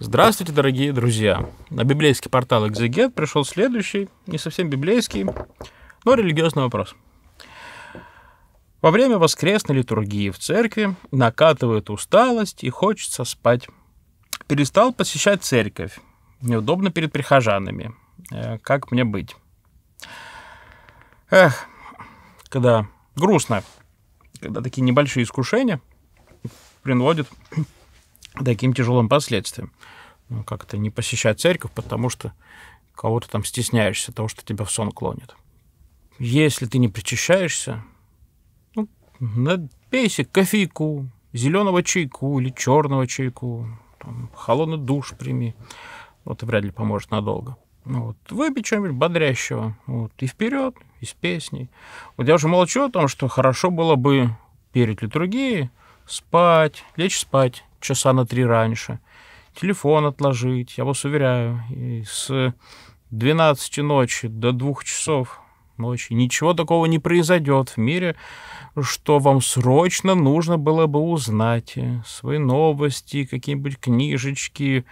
Здравствуйте, дорогие друзья! На библейский портал «Экзегет» пришел следующий, не совсем библейский, но религиозный вопрос. Во время воскресной литургии в церкви накатывает усталость и хочется спать. Перестал посещать церковь. Неудобно перед прихожанами. Э, как мне быть? Эх, когда грустно, когда такие небольшие искушения приводят таким тяжелым последствиям. Ну, как-то не посещать церковь, потому что кого-то там стесняешься того, что тебя в сон клонит. Если ты не причащаешься, ну, напейся кофейку, зеленого чайку или черного чайку, там, холодный душ прими. Вот и вряд ли поможет надолго. Ну, вот, выпей что-нибудь бодрящего. Вот, и вперед, и с песней. Вот я уже молчу о том, что хорошо было бы перед литургией спать, лечь спать часа на три раньше, телефон отложить. Я вас уверяю, и с 12 ночи до 2 часов ночи ничего такого не произойдет в мире, что вам срочно нужно было бы узнать. Свои новости, какие-нибудь книжечки,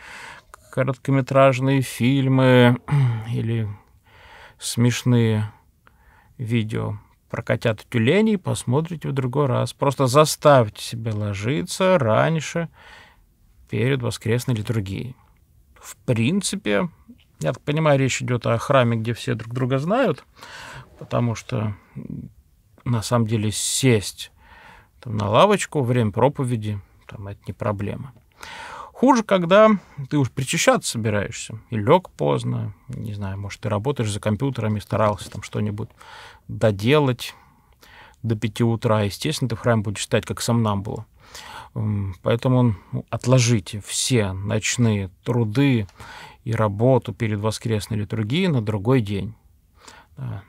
короткометражные фильмы или смешные видео про котят тюленей посмотрите в другой раз. Просто заставьте себя ложиться раньше перед воскресной литургией. В принципе, я так понимаю, речь идет о храме, где все друг друга знают, потому что на самом деле сесть там, на лавочку во время проповеди, там, это не проблема. Хуже, когда ты уж причащаться собираешься и лег поздно, не знаю, может, ты работаешь за компьютерами, старался там что-нибудь доделать до 5 утра. Естественно, ты в храме будешь читать, как сам нам было. Поэтому ну, отложите все ночные труды и работу перед воскресной литургией на другой день.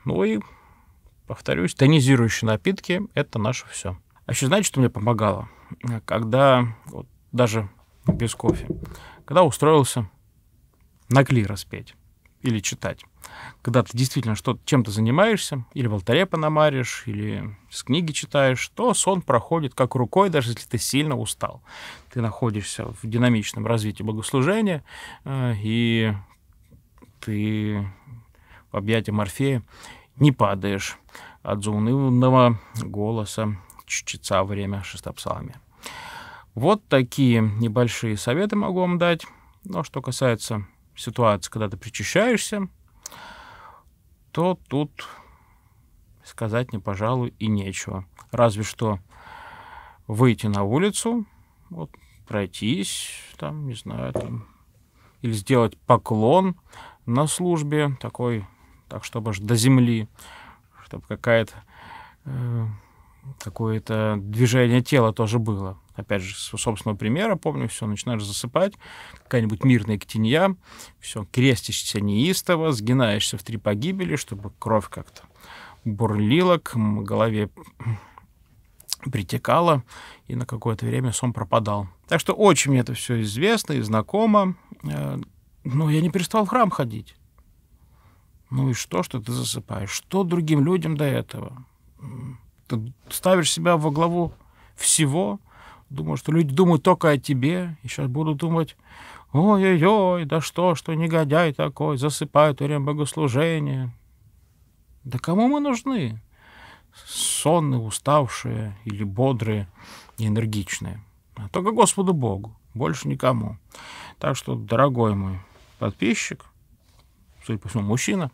Ну и, повторюсь, тонизирующие напитки — это наше все. А еще знаете, что мне помогало? Когда вот, даже без кофе. Когда устроился на клир распеть или читать. Когда ты действительно что чем-то занимаешься, или в алтаре пономаришь, или с книги читаешь, то сон проходит как рукой, даже если ты сильно устал. Ты находишься в динамичном развитии богослужения, э, и ты в объятии Морфея не падаешь от заунывного голоса чтеца время шестопсалмия. Вот такие небольшие советы могу вам дать. Но что касается ситуации, когда ты причащаешься, то тут сказать мне, пожалуй, и нечего. Разве что выйти на улицу, вот, пройтись, там, не знаю, там, или сделать поклон на службе, такой, так, чтобы аж до земли, чтобы какая-то э, какое-то движение тела тоже было опять же, с собственного примера, помню, все, начинаешь засыпать, какая-нибудь мирная ктенья, все, крестишься неистово, сгинаешься в три погибели, чтобы кровь как-то бурлила, к голове притекала, и на какое-то время сон пропадал. Так что очень мне это все известно и знакомо. Э, но я не перестал в храм ходить. Ну и что, что ты засыпаешь? Что другим людям до этого? Ты ставишь себя во главу всего, Думаю, что люди думают только о тебе, и сейчас будут думать, ой-ой-ой, да что, что негодяй такой, засыпает во время богослужения. Да кому мы нужны? Сонные, уставшие или бодрые, энергичные. А только Господу Богу, больше никому. Так что, дорогой мой подписчик, судя по всему, мужчина,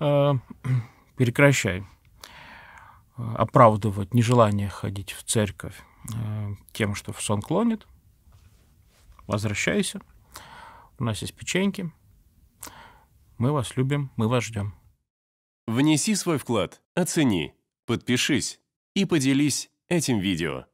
э, прекращай оправдывать нежелание ходить в церковь Э, тем, что в сон клонит. Возвращайся. У нас есть печеньки. Мы вас любим, мы вас ждем. Внеси свой вклад, оцени, подпишись и поделись этим видео.